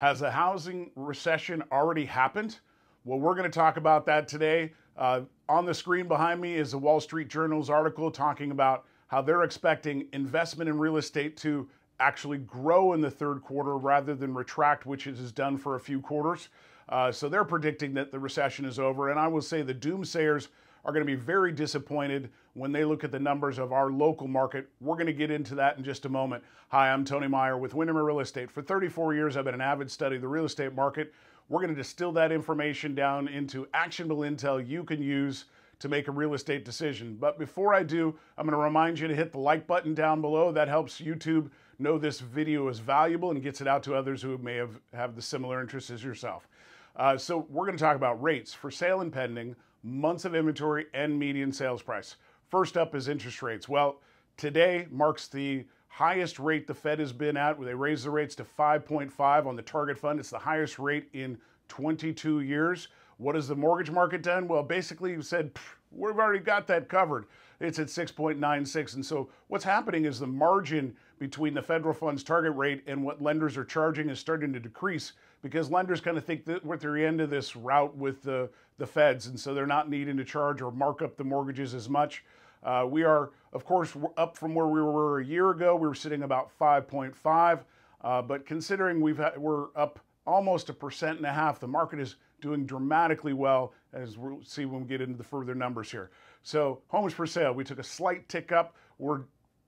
Has a housing recession already happened? Well, we're going to talk about that today. Uh, on the screen behind me is the Wall Street Journal's article talking about how they're expecting investment in real estate to actually grow in the third quarter rather than retract, which it has done for a few quarters. Uh, so they're predicting that the recession is over. And I will say the doomsayers are going to be very disappointed when they look at the numbers of our local market. We're going to get into that in just a moment. Hi, I'm Tony Meier with Windermere Real Estate. For 34 years, I've been an avid study of the real estate market. We're going to distill that information down into actionable intel you can use to make a real estate decision. But before I do, I'm going to remind you to hit the like button down below. That helps YouTube know this video is valuable and gets it out to others who may have, have the similar interests as yourself. Uh, so we're going to talk about rates for sale and pending months of inventory, and median sales price. First up is interest rates. Well, today marks the highest rate the Fed has been at, where they raised the rates to 5.5 on the target fund. It's the highest rate in 22 years. What has the mortgage market done? Well, basically, you said, we've already got that covered. It's at 6.96. And so what's happening is the margin between the federal funds target rate and what lenders are charging is starting to decrease because lenders kind of think that we're at the end of this route with the, the feds. And so they're not needing to charge or mark up the mortgages as much. Uh, we are, of course, up from where we were a year ago. We were sitting about 5.5. Uh, but considering we've had, we're up almost a percent and a half, the market is doing dramatically well, as we'll see when we get into the further numbers here. So homes for sale, we took a slight tick up. We're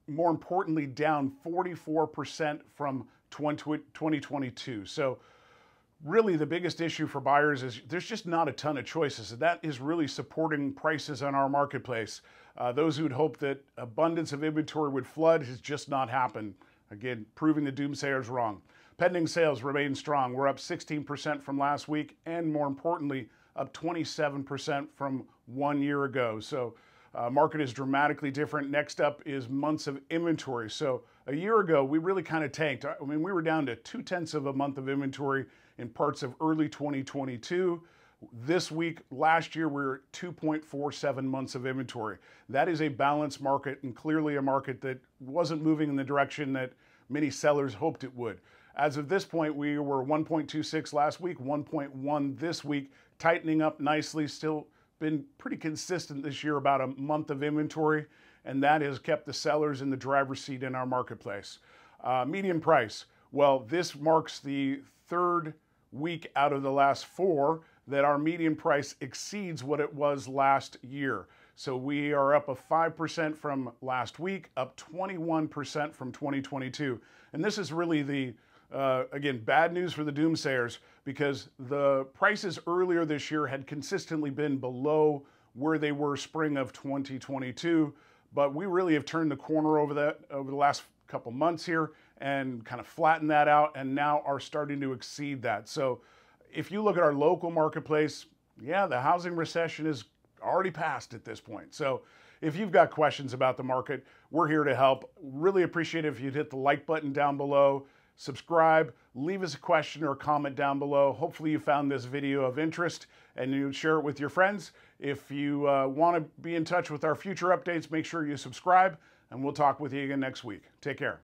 more importantly down 44% from 2022. So really the biggest issue for buyers is there's just not a ton of choices. And that is really supporting prices on our marketplace. Uh, those who'd hope that abundance of inventory would flood has just not happened. Again, proving the doomsayers wrong. Pending sales remain strong. We're up 16% from last week, and more importantly, up 27% from one year ago. So, uh, market is dramatically different. Next up is months of inventory. So, a year ago, we really kind of tanked. I mean, we were down to two tenths of a month of inventory in parts of early 2022. This week, last year, we were at 2.47 months of inventory. That is a balanced market and clearly a market that wasn't moving in the direction that many sellers hoped it would. As of this point, we were 1.26 last week, 1.1 this week, tightening up nicely. Still been pretty consistent this year, about a month of inventory, and that has kept the sellers in the driver's seat in our marketplace. Uh, median price. Well, this marks the third week out of the last four that our median price exceeds what it was last year. So we are up a 5% from last week, up 21% from 2022. And this is really the uh, again, bad news for the doomsayers because the prices earlier this year had consistently been below where they were spring of 2022. But we really have turned the corner over that over the last couple months here and kind of flatten that out and now are starting to exceed that. So if you look at our local marketplace, yeah, the housing recession is already passed at this point. So if you've got questions about the market, we're here to help. Really appreciate it if you'd hit the like button down below subscribe, leave us a question or a comment down below. Hopefully you found this video of interest and you share it with your friends. If you uh, want to be in touch with our future updates, make sure you subscribe and we'll talk with you again next week. Take care.